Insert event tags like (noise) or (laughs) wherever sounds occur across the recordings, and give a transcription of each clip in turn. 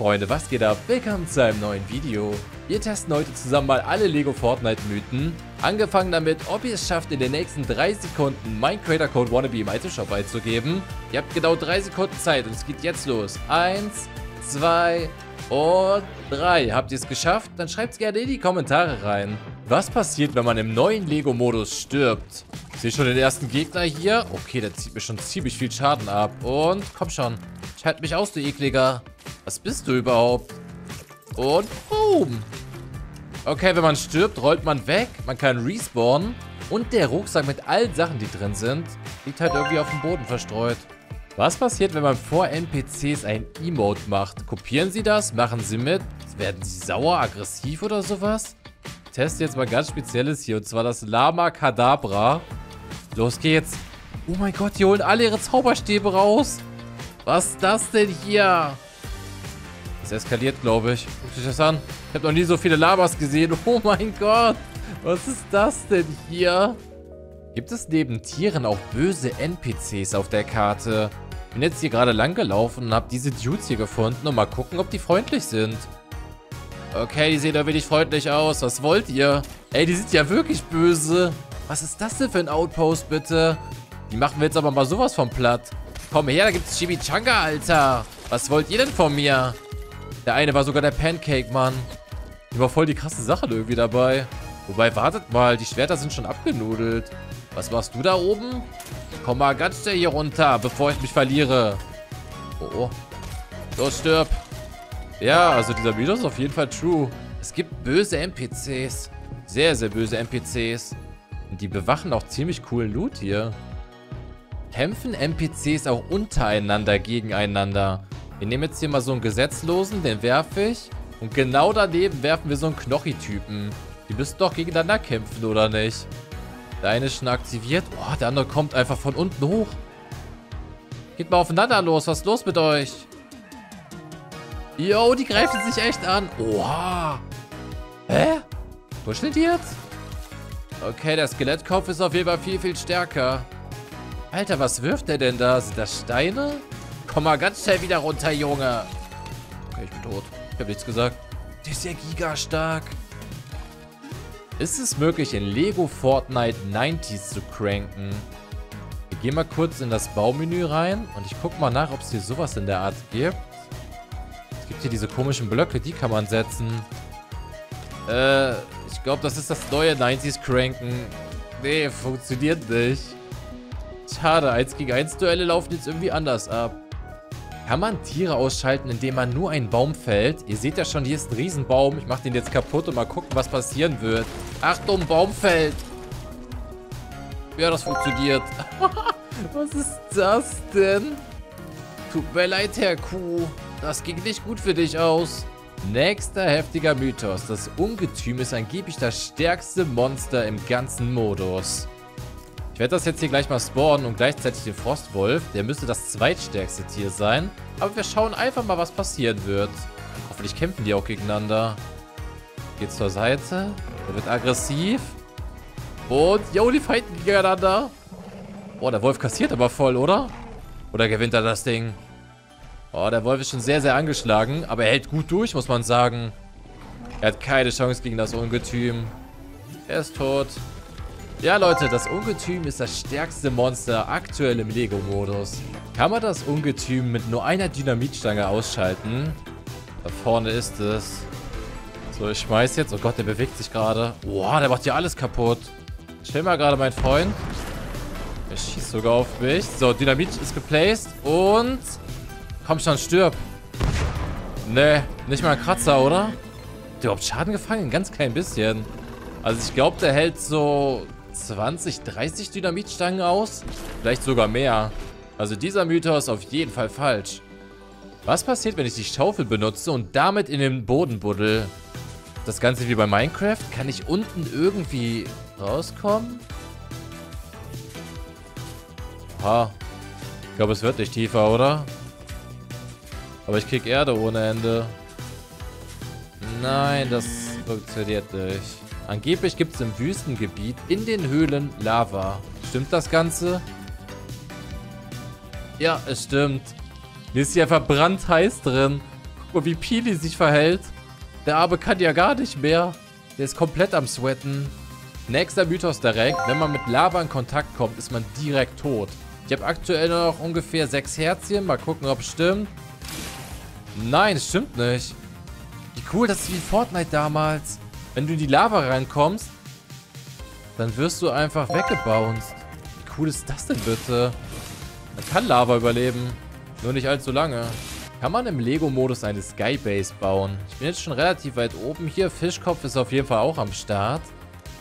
Freunde, was geht ab? Willkommen zu einem neuen Video. Wir testen heute zusammen mal alle Lego Fortnite Mythen. Angefangen damit, ob ihr es schafft, in den nächsten 3 Sekunden mein Creator Code Wannabe im Item Shop einzugeben. Ihr habt genau 3 Sekunden Zeit und es geht jetzt los. 1, 2 und 3. Habt ihr es geschafft? Dann schreibt es gerne in die Kommentare rein. Was passiert, wenn man im neuen Lego-Modus stirbt? Ich sehe schon den ersten Gegner hier. Okay, der zieht mir schon ziemlich viel Schaden ab. Und komm schon. Schalt mich aus, du Ekliger. Was bist du überhaupt? Und boom. Okay, wenn man stirbt, rollt man weg. Man kann respawnen. Und der Rucksack mit allen Sachen, die drin sind, liegt halt irgendwie auf dem Boden verstreut. Was passiert, wenn man vor NPCs ein Emote macht? Kopieren sie das? Machen sie mit? Werden sie sauer, aggressiv oder sowas? Ich teste jetzt mal ganz Spezielles hier. Und zwar das Lama Kadabra. Los geht's. Oh mein Gott, die holen alle ihre Zauberstäbe raus. Was ist das denn hier? Es eskaliert, glaube ich. Guckt euch das an. Ich habe noch nie so viele Lamas gesehen. Oh mein Gott. Was ist das denn hier? Gibt es neben Tieren auch böse NPCs auf der Karte? Ich bin jetzt hier gerade lang gelaufen und habe diese Dudes hier gefunden und mal gucken, ob die freundlich sind. Okay, die sehen doch wenig freundlich aus. Was wollt ihr? Ey, die sind ja wirklich böse. Was ist das denn für ein Outpost, bitte? Die machen wir jetzt aber mal sowas vom platt. Komm her, da gibt's Chimichanga, Alter. Was wollt ihr denn von mir? Der eine war sogar der Pancake-Mann. Die war voll die krasse Sache irgendwie dabei. Wobei, wartet mal, die Schwerter sind schon abgenudelt. Was machst du da oben? Komm mal ganz schnell hier runter, bevor ich mich verliere. Oh, oh. Los, stirb. Ja, also dieser Mythos ist auf jeden Fall true. Es gibt böse NPCs. Sehr, sehr böse NPCs. Und die bewachen auch ziemlich coolen Loot hier. Kämpfen NPCs auch untereinander gegeneinander? Wir nehmen jetzt hier mal so einen Gesetzlosen, den werfe ich. Und genau daneben werfen wir so einen Knochi-Typen. Die müssen doch gegeneinander kämpfen, oder nicht? Der eine ist schon aktiviert. Oh, der andere kommt einfach von unten hoch. Geht mal aufeinander los. Was ist los mit euch? Yo, die greifen sich echt an. Oha. Hä? Kuschelt die jetzt? Okay, der Skelettkopf ist auf jeden Fall viel, viel stärker. Alter, was wirft der denn da? Sind das Steine? Komm mal ganz schnell wieder runter, Junge. Okay, ich bin tot. Ich habe nichts gesagt. Der ist ja gigastark. Ist es möglich, in Lego Fortnite 90s zu cranken? Wir gehen mal kurz in das Baumenü rein und ich gucke mal nach, ob es hier sowas in der Art gibt. Es gibt hier diese komischen Blöcke, die kann man setzen. Äh, ich glaube, das ist das neue 90s Cranken. Nee, funktioniert nicht. Schade, 1 gegen 1 Duelle laufen jetzt irgendwie anders ab. Kann man Tiere ausschalten, indem man nur einen Baum fällt? Ihr seht ja schon, hier ist ein Riesenbaum. Ich mache den jetzt kaputt und mal gucken, was passieren wird. Achtung, Baum fällt. Ja, das funktioniert. (laughs) was ist das denn? Tut mir leid, Herr Kuh. Das ging nicht gut für dich aus. Nächster heftiger Mythos. Das Ungetüm ist angeblich das stärkste Monster im ganzen Modus. Werde das jetzt hier gleich mal spawnen und gleichzeitig den Frostwolf. Der müsste das zweitstärkste Tier sein. Aber wir schauen einfach mal, was passieren wird. Hoffentlich kämpfen die auch gegeneinander. Geht zur Seite. Der wird aggressiv. Und, yo, die fighten gegeneinander. Boah, der Wolf kassiert aber voll, oder? Oder gewinnt er das Ding? Oh, der Wolf ist schon sehr, sehr angeschlagen. Aber er hält gut durch, muss man sagen. Er hat keine Chance gegen das Ungetüm. Er ist tot. Ja, Leute, das Ungetüm ist das stärkste Monster aktuell im Lego-Modus. Kann man das Ungetüm mit nur einer Dynamitstange ausschalten? Da vorne ist es. So, ich schmeiß jetzt. Oh Gott, der bewegt sich gerade. Boah, der macht ja alles kaputt. Chill mal gerade, mein Freund. Er schießt sogar auf mich. So, Dynamit ist geplaced. Und... Komm schon, stirb. Ne, nicht mal ein Kratzer, oder? Hat der überhaupt Schaden gefangen? Ein ganz klein bisschen. Also ich glaube, der hält so 20, 30 Dynamitstangen aus? Vielleicht sogar mehr. Also dieser Mythos ist auf jeden Fall falsch. Was passiert, wenn ich die Schaufel benutze und damit in den Boden buddel? Das Ganze wie bei Minecraft? Kann ich unten irgendwie rauskommen? Ha. Ich glaube, es wird nicht tiefer, oder? Aber ich krieg Erde ohne Ende. Nein, das funktioniert nicht. Angeblich gibt es im Wüstengebiet in den Höhlen Lava. Stimmt das Ganze? Ja, es stimmt. Mir ist hier einfach brandheiß drin. Guck mal, wie Pili sich verhält. Der Arme kann ja gar nicht mehr. Der ist komplett am Sweaten. Nächster Mythos Rank. Wenn man mit Lava in Kontakt kommt, ist man direkt tot. Ich habe aktuell noch ungefähr sechs Herzchen. Mal gucken, ob es stimmt. Nein, es stimmt nicht. Wie cool, das ist wie Fortnite damals. Wenn du in die Lava reinkommst, dann wirst du einfach weggebounced. Wie cool ist das denn bitte? Man kann Lava überleben. Nur nicht allzu lange. Kann man im Lego-Modus eine Skybase bauen? Ich bin jetzt schon relativ weit oben hier. Fischkopf ist auf jeden Fall auch am Start.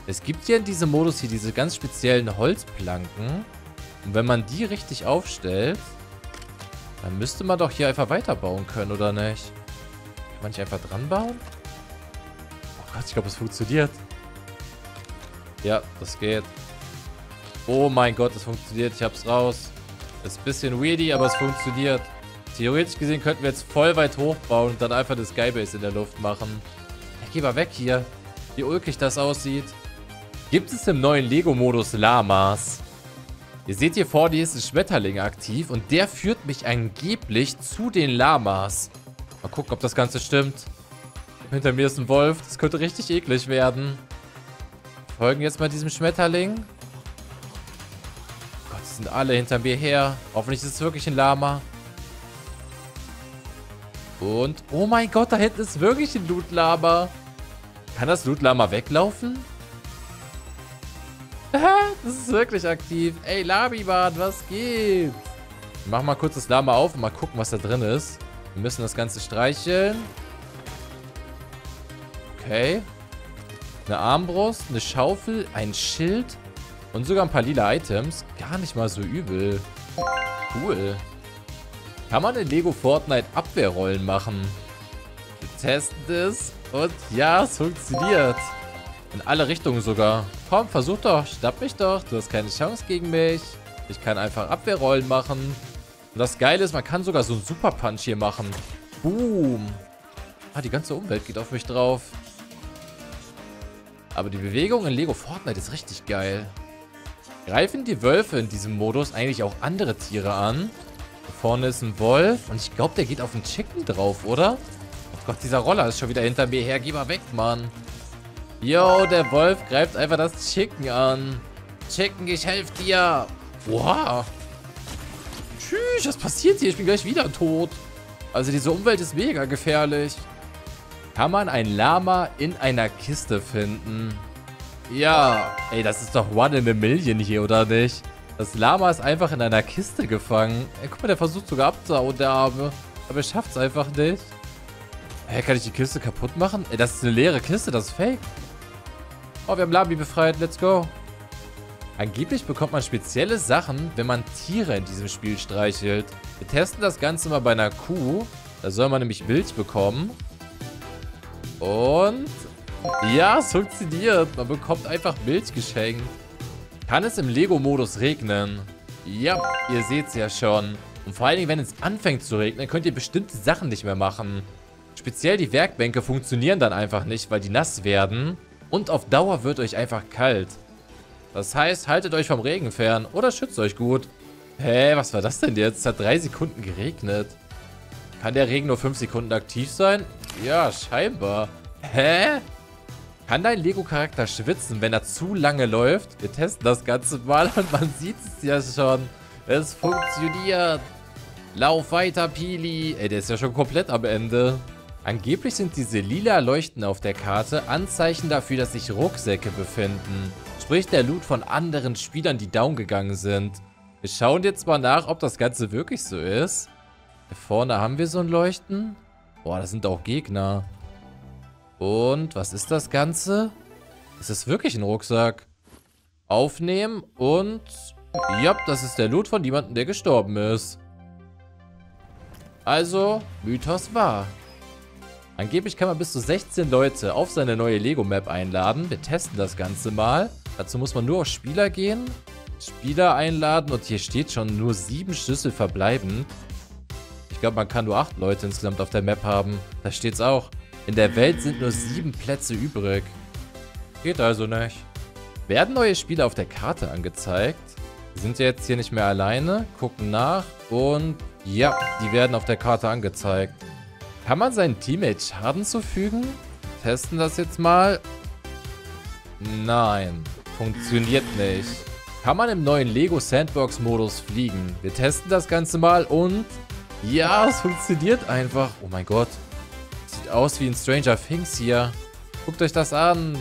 Es gibt hier in diesem Modus hier diese ganz speziellen Holzplanken. Und wenn man die richtig aufstellt, dann müsste man doch hier einfach weiterbauen können, oder nicht? Kann man nicht einfach dran bauen? Gott, ich glaube, es funktioniert. Ja, das geht. Oh mein Gott, es funktioniert. Ich hab's raus. Ist ein bisschen weirdy, aber es funktioniert. Theoretisch gesehen könnten wir jetzt voll weit hochbauen und dann einfach eine Skybase in der Luft machen. Ich geh mal weg hier. Wie ulkig das aussieht. Gibt es im neuen Lego-Modus Lamas? Ihr seht hier vor dir ist ein Schmetterling aktiv und der führt mich angeblich zu den Lamas. Mal gucken, ob das Ganze stimmt. Hinter mir ist ein Wolf. Das könnte richtig eklig werden. Folgen jetzt mal diesem Schmetterling. Gott, die sind alle hinter mir her. Hoffentlich ist es wirklich ein Lama. Und, oh mein Gott, da hinten ist wirklich ein Loot-Lama. Kann das Loot-Lama weglaufen? (laughs) das ist wirklich aktiv. Ey, Labiban, was geht? Ich mach mal kurz das Lama auf und mal gucken, was da drin ist. Wir müssen das Ganze streicheln. Okay. Eine Armbrust, eine Schaufel, ein Schild und sogar ein paar lila Items. Gar nicht mal so übel. Cool. Kann man in Lego Fortnite Abwehrrollen machen? Wir testen es. Und ja, es funktioniert. In alle Richtungen sogar. Komm, versuch doch. Schnapp mich doch. Du hast keine Chance gegen mich. Ich kann einfach Abwehrrollen machen. Und das Geile ist, man kann sogar so einen Super Punch hier machen. Boom. Ah, die ganze Umwelt geht auf mich drauf. Aber die Bewegung in Lego Fortnite ist richtig geil. Greifen die Wölfe in diesem Modus eigentlich auch andere Tiere an? Vorne ist ein Wolf und ich glaube, der geht auf den Chicken drauf, oder? Oh Gott, dieser Roller ist schon wieder hinter mir her. Geh mal weg, Mann. Yo, der Wolf greift einfach das Chicken an. Chicken, ich helfe dir. Wow. Tschüss, was passiert hier? Ich bin gleich wieder tot. Also diese Umwelt ist mega gefährlich. Kann man ein Lama in einer Kiste finden? Ja. Ey, das ist doch one in a million hier, oder nicht? Das Lama ist einfach in einer Kiste gefangen. Ey, guck mal, der versucht sogar abzuhauen, der Arme. Aber er schafft es einfach nicht. Hä, kann ich die Kiste kaputt machen? Ey, das ist eine leere Kiste, das ist fake. Oh, wir haben Labi befreit. Let's go. Angeblich bekommt man spezielle Sachen, wenn man Tiere in diesem Spiel streichelt. Wir testen das Ganze mal bei einer Kuh. Da soll man nämlich Milch bekommen. Und... Ja, es funktioniert. Man bekommt einfach Milch geschenkt. Kann es im Lego-Modus regnen? Ja, ihr seht es ja schon. Und vor allen Dingen, wenn es anfängt zu regnen, könnt ihr bestimmte Sachen nicht mehr machen. Speziell die Werkbänke funktionieren dann einfach nicht, weil die nass werden. Und auf Dauer wird euch einfach kalt. Das heißt, haltet euch vom Regen fern oder schützt euch gut. Hä, was war das denn jetzt? Es hat drei Sekunden geregnet. Kann der Regen nur fünf Sekunden aktiv sein? Ja, scheinbar. Hä? Kann dein Lego-Charakter schwitzen, wenn er zu lange läuft? Wir testen das Ganze mal und man (laughs) sieht es ja schon. Es funktioniert. Lauf weiter, Pili. Ey, der ist ja schon komplett am Ende. Angeblich sind diese lila Leuchten auf der Karte Anzeichen dafür, dass sich Rucksäcke befinden. Sprich der Loot von anderen Spielern, die down gegangen sind. Wir schauen jetzt mal nach, ob das Ganze wirklich so ist. Hier vorne haben wir so ein Leuchten. Boah, das sind auch Gegner. Und was ist das Ganze? Ist das wirklich ein Rucksack? Aufnehmen und... Ja, das ist der Loot von jemandem, der gestorben ist. Also, Mythos war. Angeblich kann man bis zu 16 Leute auf seine neue Lego-Map einladen. Wir testen das Ganze mal. Dazu muss man nur auf Spieler gehen, Spieler einladen und hier steht schon nur 7 Schlüssel verbleiben. Ich glaube, man kann nur 8 Leute insgesamt auf der Map haben. Da steht's auch. In der Welt sind nur 7 Plätze übrig. Geht also nicht. Werden neue Spieler auf der Karte angezeigt? Wir sind jetzt hier nicht mehr alleine, gucken nach und ja, die werden auf der Karte angezeigt. Kann man seinen Teammate Schaden zufügen? Testen das jetzt mal. Nein, funktioniert nicht. Kann man im neuen Lego Sandbox Modus fliegen? Wir testen das Ganze mal und... Ja, es funktioniert einfach. Oh mein Gott. Sieht aus wie ein Stranger Things hier. Guckt euch das an.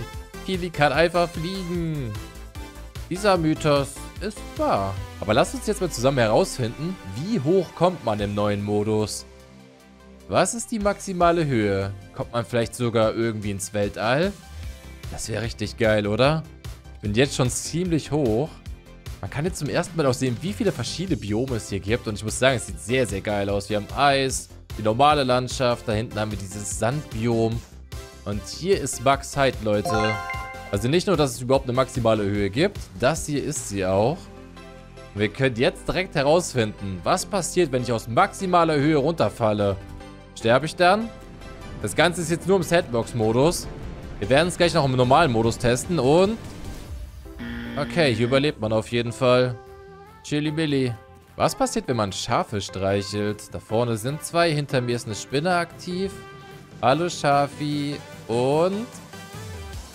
Kili kann einfach fliegen. Dieser Mythos ist wahr. Aber lasst uns jetzt mal zusammen herausfinden, wie hoch kommt man im neuen Modus. Was ist die maximale Höhe? Kommt man vielleicht sogar irgendwie ins Weltall? Das wäre richtig geil, oder? Ich bin jetzt schon ziemlich hoch. Man kann jetzt zum ersten Mal auch sehen, wie viele verschiedene Biome es hier gibt. Und ich muss sagen, es sieht sehr, sehr geil aus. Wir haben Eis, die normale Landschaft. Da hinten haben wir dieses Sandbiom. Und hier ist Max Height, Leute. Also nicht nur, dass es überhaupt eine maximale Höhe gibt. Das hier ist sie auch. Wir können jetzt direkt herausfinden, was passiert, wenn ich aus maximaler Höhe runterfalle. Sterbe ich dann? Das Ganze ist jetzt nur im Sandbox-Modus. Wir werden es gleich noch im normalen Modus testen und... Okay, hier überlebt man auf jeden Fall. Chili Billy. Was passiert, wenn man Schafe streichelt? Da vorne sind zwei, hinter mir ist eine Spinne aktiv. Hallo Schafi. Und...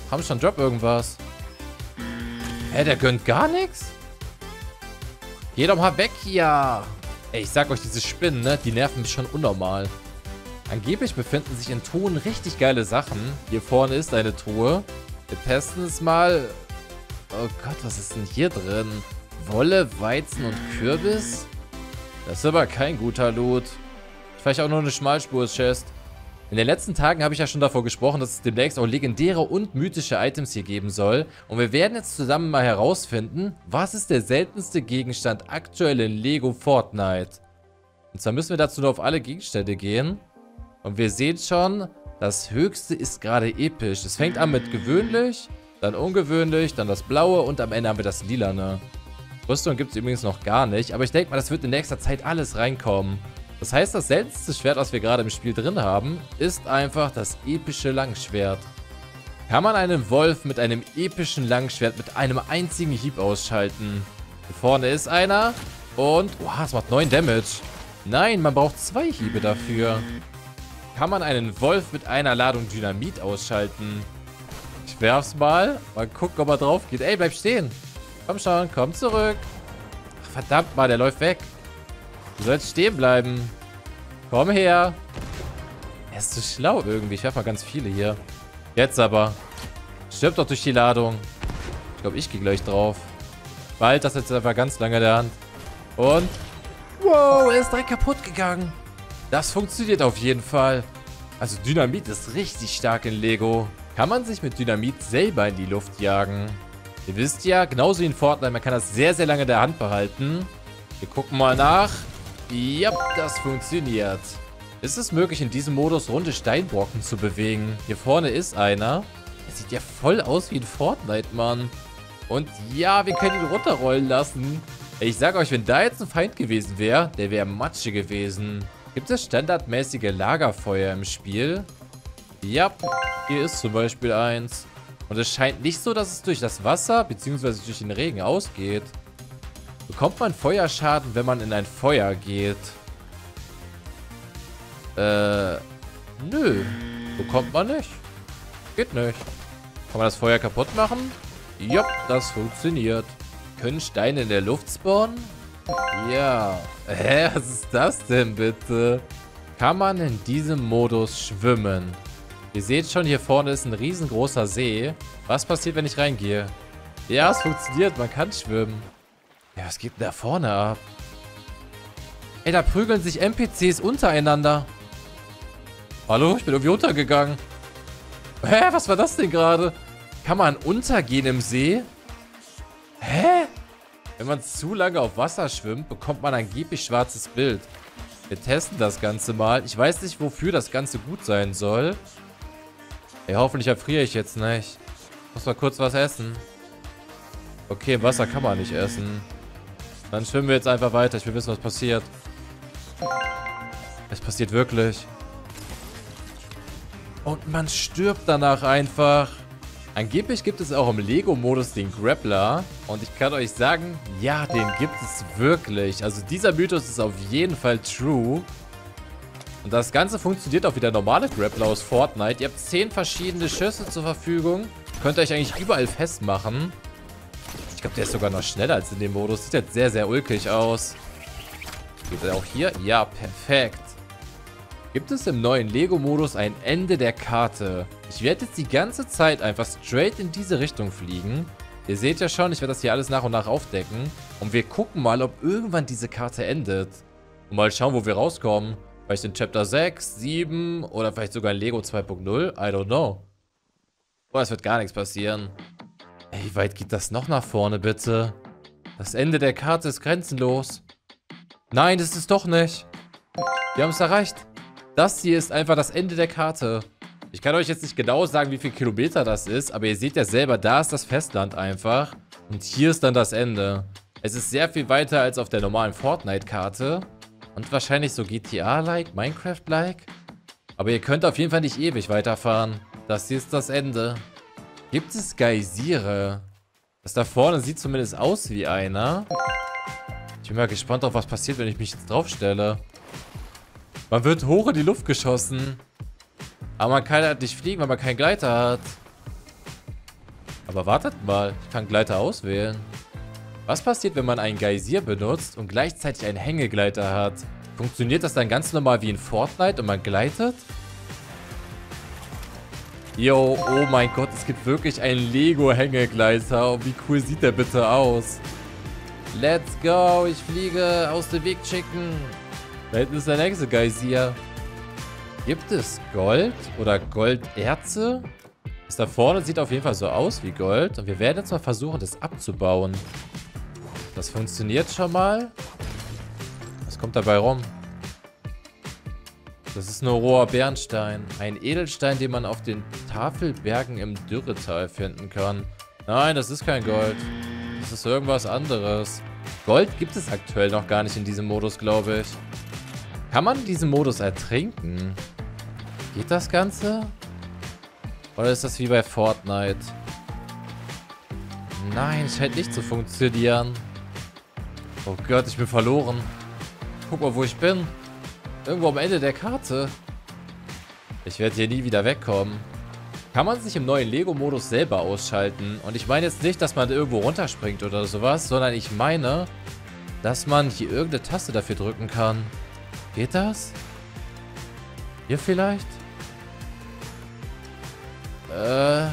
Haben schon Drop irgendwas? Hä, der gönnt gar nichts? Geh doch mal weg hier. Ey, ich sag euch, diese Spinnen, ne, die nerven mich schon unnormal. Angeblich befinden sich in Truhen richtig geile Sachen. Hier vorne ist eine Truhe. Wir testen es mal. Oh Gott, was ist denn hier drin? Wolle, Weizen und Kürbis? Das ist aber kein guter Loot. Vielleicht auch nur eine Schmalspur-Chest. In den letzten Tagen habe ich ja schon davor gesprochen, dass es demnächst auch legendäre und mythische Items hier geben soll. Und wir werden jetzt zusammen mal herausfinden, was ist der seltenste Gegenstand aktuell in Lego Fortnite. Und zwar müssen wir dazu nur auf alle Gegenstände gehen. Und wir sehen schon, das höchste ist gerade episch. Es fängt an mit gewöhnlich, dann ungewöhnlich, dann das blaue und am Ende haben wir das lilane. Rüstung gibt es übrigens noch gar nicht, aber ich denke mal, das wird in nächster Zeit alles reinkommen. Das heißt, das seltenste Schwert, was wir gerade im Spiel drin haben, ist einfach das epische Langschwert. Kann man einen Wolf mit einem epischen Langschwert mit einem einzigen Hieb ausschalten? Hier vorne ist einer und... Oha, es macht 9 Damage. Nein, man braucht zwei Hiebe dafür. Kann man einen Wolf mit einer Ladung Dynamit ausschalten? Ich werf's mal. Mal gucken, ob er drauf geht. Ey, bleib stehen. Komm schon, komm zurück. Ach, verdammt mal, der läuft weg. Du sollst stehen bleiben. Komm her. Er ist zu schlau irgendwie. Ich werfe mal ganz viele hier. Jetzt aber. Stirb doch durch die Ladung. Ich glaube, ich gehe gleich drauf. Bald das jetzt einfach ganz lange der Hand. Und... Wow, er ist direkt kaputt gegangen. Das funktioniert auf jeden Fall. Also Dynamit ist richtig stark in Lego. Kann man sich mit Dynamit selber in die Luft jagen? Ihr wisst ja, genauso wie in Fortnite, man kann das sehr, sehr lange in der Hand behalten. Wir gucken mal nach. Ja, das funktioniert. Ist es möglich, in diesem Modus runde Steinbrocken zu bewegen? Hier vorne ist einer. Der sieht ja voll aus wie ein Fortnite, Mann. Und ja, wir können ihn runterrollen lassen. Ich sag euch, wenn da jetzt ein Feind gewesen wäre, der wäre Matsche gewesen. Gibt es standardmäßige Lagerfeuer im Spiel? Ja, hier ist zum Beispiel eins. Und es scheint nicht so, dass es durch das Wasser bzw. durch den Regen ausgeht. Bekommt man Feuerschaden, wenn man in ein Feuer geht? Äh, nö. Bekommt man nicht. Geht nicht. Kann man das Feuer kaputt machen? Ja, das funktioniert. Können Steine in der Luft spawnen? Ja. Hä, was ist das denn bitte? Kann man in diesem Modus schwimmen? Ihr seht schon, hier vorne ist ein riesengroßer See. Was passiert, wenn ich reingehe? Ja, es funktioniert, man kann schwimmen. Ja, was geht denn da vorne ab? Ey, da prügeln sich NPCs untereinander. Hallo, ich bin irgendwie untergegangen. Hä, was war das denn gerade? Kann man untergehen im See? Hä? Wenn man zu lange auf Wasser schwimmt, bekommt man ein angeblich schwarzes Bild. Wir testen das Ganze mal. Ich weiß nicht, wofür das Ganze gut sein soll. Ey, hoffentlich erfriere ich jetzt nicht. Muss mal kurz was essen. Okay, Wasser kann man nicht essen. Dann schwimmen wir jetzt einfach weiter. Ich will wissen, was passiert. Es passiert wirklich. Und man stirbt danach einfach. Angeblich gibt es auch im Lego-Modus den Grappler. Und ich kann euch sagen, ja, den gibt es wirklich. Also dieser Mythos ist auf jeden Fall true. Und das Ganze funktioniert auch wie der normale Grappler aus Fortnite. Ihr habt 10 verschiedene Schüsse zur Verfügung. Könnt euch eigentlich überall festmachen. Ich glaube, der ist sogar noch schneller als in dem Modus. Sieht jetzt sehr, sehr ulkig aus. Geht er auch hier? Ja, perfekt. Gibt es im neuen Lego-Modus ein Ende der Karte? Ich werde jetzt die ganze Zeit einfach straight in diese Richtung fliegen. Ihr seht ja schon, ich werde das hier alles nach und nach aufdecken. Und wir gucken mal, ob irgendwann diese Karte endet. Und mal schauen, wo wir rauskommen. Vielleicht in Chapter 6, 7 oder vielleicht sogar in Lego 2.0. I don't know. Boah, es wird gar nichts passieren. Ey, wie weit geht das noch nach vorne, bitte? Das Ende der Karte ist grenzenlos. Nein, das ist doch nicht. Wir haben es erreicht. Das hier ist einfach das Ende der Karte. Ich kann euch jetzt nicht genau sagen, wie viele Kilometer das ist, aber ihr seht ja selber, da ist das Festland einfach. Und hier ist dann das Ende. Es ist sehr viel weiter als auf der normalen Fortnite-Karte. Und wahrscheinlich so GTA-like, Minecraft-like. Aber ihr könnt auf jeden Fall nicht ewig weiterfahren. Das hier ist das Ende. Gibt es Geysire? Das da vorne sieht zumindest aus wie einer. Ich bin mal gespannt auf was passiert, wenn ich mich jetzt draufstelle. Man wird hoch in die Luft geschossen. Aber man kann halt nicht fliegen, weil man keinen Gleiter hat. Aber wartet mal, ich kann Gleiter auswählen. Was passiert, wenn man einen Geysir benutzt und gleichzeitig einen Hängegleiter hat? Funktioniert das dann ganz normal wie in Fortnite und man gleitet? Yo, oh mein Gott, es gibt wirklich einen Lego-Hängegleiter. Und wie cool sieht der bitte aus? Let's go, ich fliege aus dem Weg schicken. Da hinten ist der nächste Geysir. Gibt es Gold oder Golderze? Das da vorne sieht auf jeden Fall so aus wie Gold. Und wir werden jetzt mal versuchen, das abzubauen. Das funktioniert schon mal. Was kommt dabei rum? Das ist nur roher Bernstein. Ein Edelstein, den man auf den Tafelbergen im Dürretal finden kann. Nein, das ist kein Gold. Das ist irgendwas anderes. Gold gibt es aktuell noch gar nicht in diesem Modus, glaube ich. Kann man diesen Modus ertrinken? Geht das Ganze? Oder ist das wie bei Fortnite? Nein, scheint nicht zu funktionieren. Oh Gott, ich bin verloren. Guck mal, wo ich bin. Irgendwo am Ende der Karte. Ich werde hier nie wieder wegkommen. Kann man sich im neuen Lego-Modus selber ausschalten. Und ich meine jetzt nicht, dass man irgendwo runterspringt oder sowas, sondern ich meine, dass man hier irgendeine Taste dafür drücken kann. Geht das? Hier vielleicht? Äh,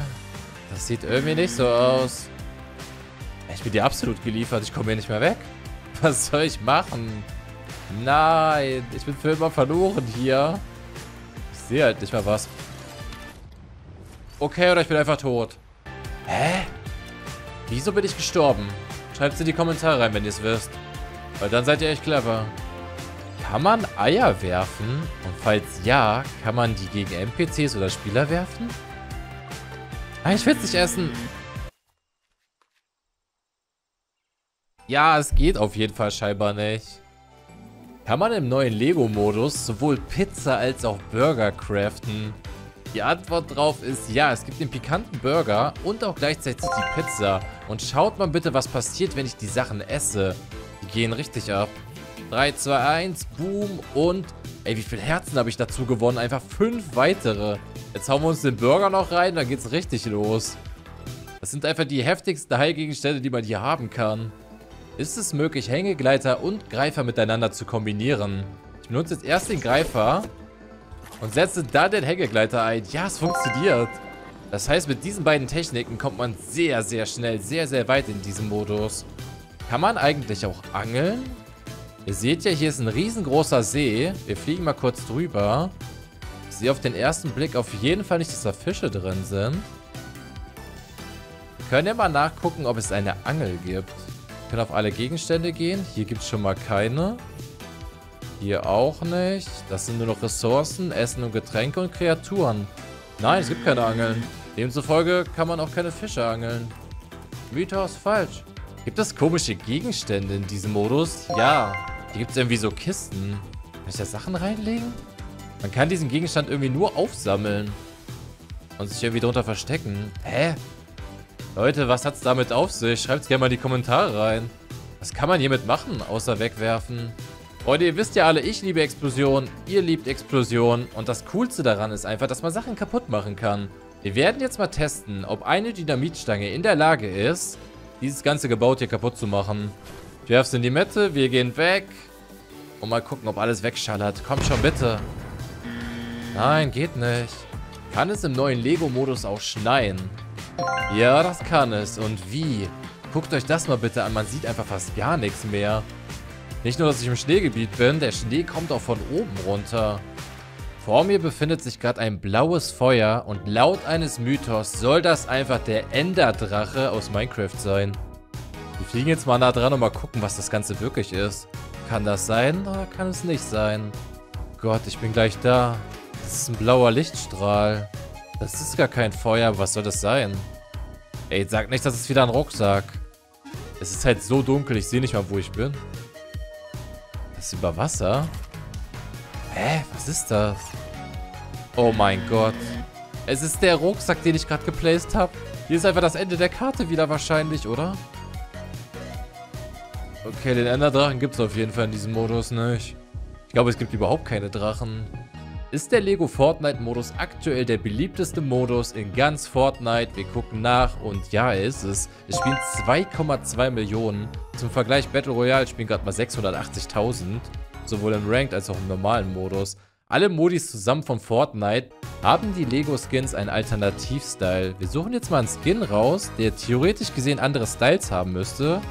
das sieht irgendwie nicht so aus. Ich bin dir absolut geliefert. Ich komme hier nicht mehr weg. (laughs) Was soll ich machen? Nein, ich bin für immer verloren hier. Ich sehe halt nicht mehr was. Okay, oder ich bin einfach tot. Hä? Wieso bin ich gestorben? Schreibt es in die Kommentare rein, wenn ihr es wisst. Weil dann seid ihr echt clever. Kann man Eier werfen? Und falls ja, kann man die gegen NPCs oder Spieler werfen? Ah, ich will es nicht essen. Ja, es geht auf jeden Fall scheinbar nicht. Kann man im neuen Lego-Modus sowohl Pizza als auch Burger craften? Die Antwort drauf ist ja, es gibt den pikanten Burger und auch gleichzeitig die Pizza. Und schaut mal bitte, was passiert, wenn ich die Sachen esse. Die gehen richtig ab. 3, 2, 1, boom und... Ey, wie viele Herzen habe ich dazu gewonnen? Einfach fünf weitere. Jetzt hauen wir uns den Burger noch rein, dann geht's richtig los. Das sind einfach die heftigsten Heilgegenstände, die man hier haben kann. Ist es möglich, Hängegleiter und Greifer miteinander zu kombinieren? Ich benutze jetzt erst den Greifer und setze dann den Hängegleiter ein. Ja, es funktioniert. Das heißt, mit diesen beiden Techniken kommt man sehr, sehr schnell, sehr, sehr weit in diesem Modus. Kann man eigentlich auch angeln? Ihr seht ja, hier ist ein riesengroßer See. Wir fliegen mal kurz drüber. Ich sehe auf den ersten Blick auf jeden Fall nicht, dass da Fische drin sind. Wir können ja mal nachgucken, ob es eine Angel gibt. Können auf alle Gegenstände gehen. Hier gibt es schon mal keine. Hier auch nicht. Das sind nur noch Ressourcen, Essen und Getränke und Kreaturen. Nein, es gibt keine Angeln. Demzufolge kann man auch keine Fische angeln. Mythos falsch. Gibt es komische Gegenstände in diesem Modus? Ja. Hier gibt es irgendwie so Kisten. Kann ich da Sachen reinlegen? Man kann diesen Gegenstand irgendwie nur aufsammeln. Und sich irgendwie drunter verstecken. Hä? Leute, was hat's damit auf sich? Schreibt's gerne mal in die Kommentare rein. Was kann man hiermit machen, außer wegwerfen? Und ihr wisst ja alle, ich liebe Explosionen, ihr liebt Explosionen. Und das Coolste daran ist einfach, dass man Sachen kaputt machen kann. Wir werden jetzt mal testen, ob eine Dynamitstange in der Lage ist, dieses ganze Gebäude hier kaputt zu machen. Ich werf's in die Mitte, wir gehen weg. Und mal gucken, ob alles wegschallert. Komm schon, bitte. Nein, geht nicht. Kann es im neuen Lego-Modus auch schneien? Ja, das kann es. Und wie? Guckt euch das mal bitte an. Man sieht einfach fast gar nichts mehr. Nicht nur, dass ich im Schneegebiet bin, der Schnee kommt auch von oben runter. Vor mir befindet sich gerade ein blaues Feuer und laut eines Mythos soll das einfach der Enderdrache aus Minecraft sein. Wir fliegen jetzt mal nah dran und mal gucken, was das Ganze wirklich ist. Kann das sein oder kann es nicht sein? Gott, ich bin gleich da. Das ist ein blauer Lichtstrahl. Das ist gar kein Feuer. Was soll das sein? Ey, sag nicht, das ist wieder ein Rucksack. Es ist halt so dunkel, ich sehe nicht mal, wo ich bin. Das ist über Wasser? Hä? Was ist das? Oh mein Gott. Es ist der Rucksack, den ich gerade geplaced habe. Hier ist einfach das Ende der Karte wieder wahrscheinlich, oder? Okay, den Enderdrachen gibt es auf jeden Fall in diesem Modus nicht. Ich glaube, es gibt überhaupt keine Drachen. Ist der Lego Fortnite-Modus aktuell der beliebteste Modus in ganz Fortnite? Wir gucken nach und ja, er ist es. Es spielen 2,2 Millionen. Zum Vergleich, Battle Royale spielen gerade mal 680.000. Sowohl im Ranked als auch im normalen Modus. Alle Modis zusammen von Fortnite haben die Lego-Skins einen Alternativ-Style. Wir suchen jetzt mal einen Skin raus, der theoretisch gesehen andere Styles haben müsste.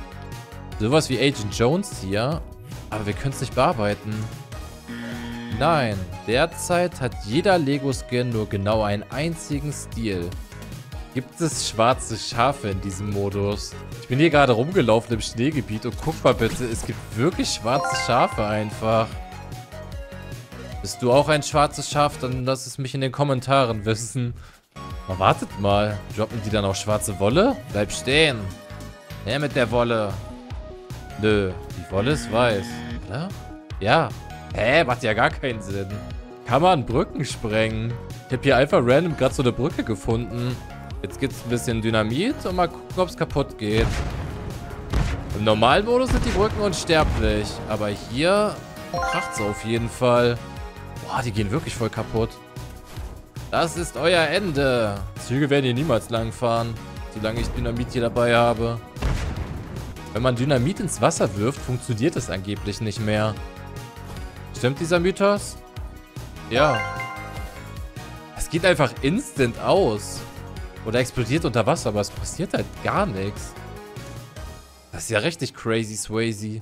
Sowas wie Agent Jones hier. Aber wir können es nicht bearbeiten. Nein, derzeit hat jeder Lego-Skin nur genau einen einzigen Stil. Gibt es schwarze Schafe in diesem Modus? Ich bin hier gerade rumgelaufen im Schneegebiet und guck mal bitte, es gibt wirklich schwarze Schafe einfach. Bist du auch ein schwarzes Schaf? Dann lass es mich in den Kommentaren wissen. Aber wartet mal, droppen die dann auch schwarze Wolle? Bleib stehen. Her mit der Wolle. Nö, die Wolle ist weiß, oder? Ja, Hä, macht ja gar keinen Sinn. Kann man Brücken sprengen? Ich habe hier einfach random gerade so eine Brücke gefunden. Jetzt gibt es ein bisschen Dynamit und mal gucken, ob es kaputt geht. Im normalen Modus sind die Brücken unsterblich. Aber hier kracht es auf jeden Fall. Boah, die gehen wirklich voll kaputt. Das ist euer Ende. Züge werden hier niemals langfahren, solange ich Dynamit hier dabei habe. Wenn man Dynamit ins Wasser wirft, funktioniert es angeblich nicht mehr. Stimmt dieser Mythos? Ja. Es geht einfach instant aus. Oder explodiert unter Wasser, aber es passiert halt gar nichts. Das ist ja richtig crazy, Swayze.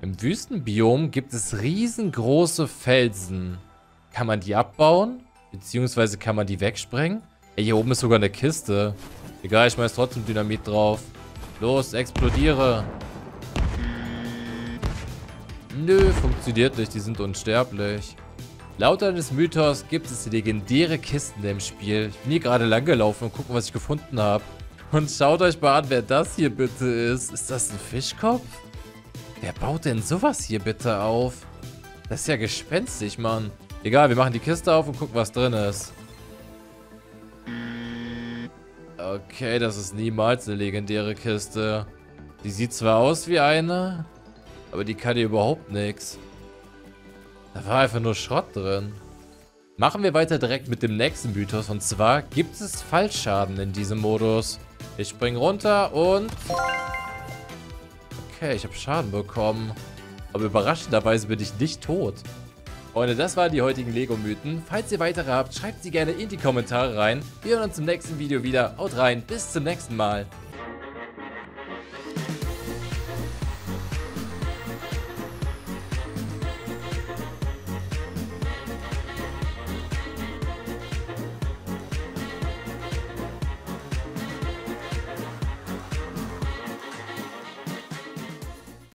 Im Wüstenbiom gibt es riesengroße Felsen. Kann man die abbauen? Beziehungsweise kann man die wegsprengen? Ey, hier oben ist sogar eine Kiste. Egal, ich schmeiß trotzdem Dynamit drauf. Los, explodiere. Nö, funktioniert nicht, die sind unsterblich. Laut eines Mythos gibt es legendäre Kisten im Spiel. Ich bin hier gerade lang gelaufen und gucken, was ich gefunden habe. Und schaut euch mal an, wer das hier bitte ist. Ist das ein Fischkopf? Wer baut denn sowas hier bitte auf? Das ist ja gespenstig, Mann. Egal, wir machen die Kiste auf und gucken, was drin ist. Okay, das ist niemals eine legendäre Kiste. Die sieht zwar aus wie eine, aber die kann hier überhaupt nichts. Da war einfach nur Schrott drin. Machen wir weiter direkt mit dem nächsten Mythos. Und zwar gibt es Fallschaden in diesem Modus. Ich spring runter und... Okay, ich habe Schaden bekommen. Aber überraschenderweise bin ich nicht tot. Freunde, das waren die heutigen Lego-Mythen. Falls ihr weitere habt, schreibt sie gerne in die Kommentare rein. Wir hören uns im nächsten Video wieder. Haut rein, bis zum nächsten Mal.